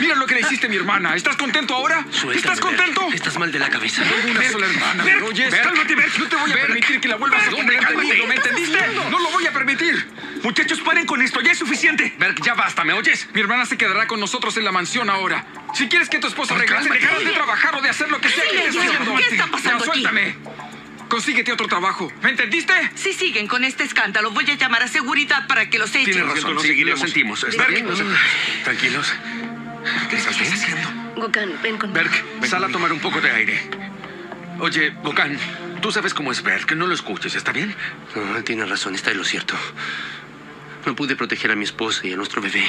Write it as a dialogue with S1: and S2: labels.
S1: Mira lo que le hiciste a mi hermana. ¿Estás contento ahora?
S2: Suéltame,
S1: ¿Estás
S2: Berk.
S1: contento?
S2: Estás mal de la cabeza.
S1: Tengo una sola hermana, ¿me oyes?
S3: cálmate, Berk.
S1: No te voy a
S3: Berk.
S1: permitir que la vuelvas a
S3: Berk, cálmate.
S1: conmigo, ¿me
S3: ¿Qué estás
S1: entendiste?
S3: haciendo?
S1: No lo voy a permitir.
S3: Muchachos, paren con esto. Ya es suficiente.
S1: Berk, ya basta, ¿me oyes? Mi hermana se quedará con nosotros en la mansión ahora. Si quieres que tu esposa
S3: Ay,
S1: regrese, dejarás de trabajar o de hacer lo que sea que estés haciendo.
S4: ¿Qué está pasando
S1: Ya,
S4: aquí?
S1: Consíguete otro trabajo. ¿Me entendiste?
S4: Si siguen con este escándalo, voy a llamar a seguridad para que los echen.
S3: Tienes razón.
S1: no seguiremos.
S3: lo sentimos. ¿Está
S1: Berk,
S3: bien?
S1: no se-
S3: Tranquilos. ¿Qué estás haciendo?
S5: Gokan, ven conmigo.
S3: Berk, sal a tomar un poco de aire. Oye, Gokan, tú sabes cómo es Berk. No lo escuches, ¿está bien?
S2: Ah, tiene razón, está en lo cierto. No pude proteger a mi esposa y a nuestro bebé.